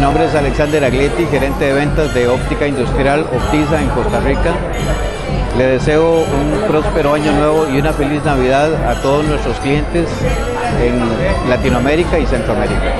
Mi nombre es Alexander Aglietti, gerente de ventas de óptica industrial Optiza en Costa Rica. Le deseo un próspero año nuevo y una feliz Navidad a todos nuestros clientes en Latinoamérica y Centroamérica.